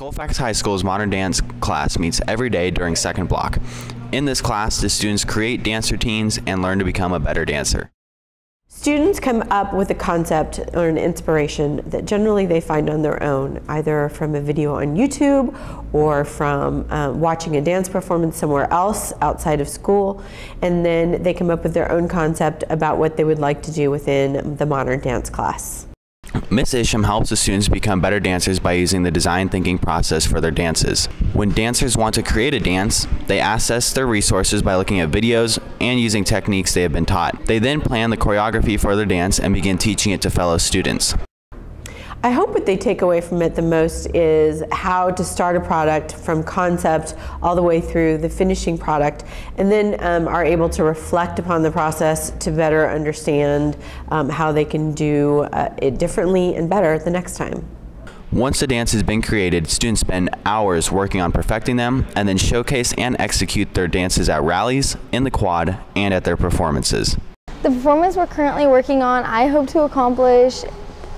Colfax High School's modern dance class meets every day during second block. In this class, the students create dance routines and learn to become a better dancer. Students come up with a concept or an inspiration that generally they find on their own, either from a video on YouTube or from um, watching a dance performance somewhere else outside of school. And then they come up with their own concept about what they would like to do within the modern dance class. Miss Isham helps the students become better dancers by using the design thinking process for their dances. When dancers want to create a dance, they access their resources by looking at videos and using techniques they have been taught. They then plan the choreography for their dance and begin teaching it to fellow students. I hope what they take away from it the most is how to start a product from concept all the way through the finishing product, and then um, are able to reflect upon the process to better understand um, how they can do uh, it differently and better the next time. Once the dance has been created, students spend hours working on perfecting them and then showcase and execute their dances at rallies, in the quad, and at their performances. The performance we're currently working on, I hope to accomplish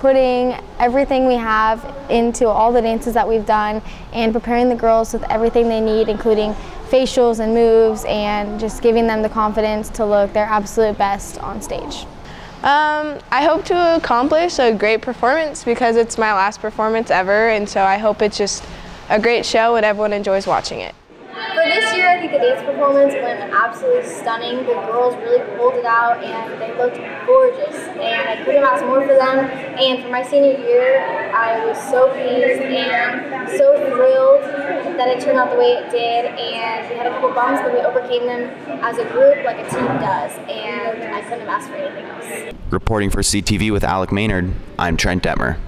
putting everything we have into all the dances that we've done and preparing the girls with everything they need, including facials and moves, and just giving them the confidence to look their absolute best on stage. Um, I hope to accomplish a great performance because it's my last performance ever, and so I hope it's just a great show and everyone enjoys watching it. For this year, I think the dance performance went absolutely stunning. The girls really pulled it out and they looked gorgeous. And I couldn't ask more for them. And for my senior year, I was so pleased and so thrilled that it turned out the way it did. And we had a couple bumps, but we overcame them as a group like a team does. And I couldn't have asked for anything else. Reporting for CTV with Alec Maynard, I'm Trent Detmer.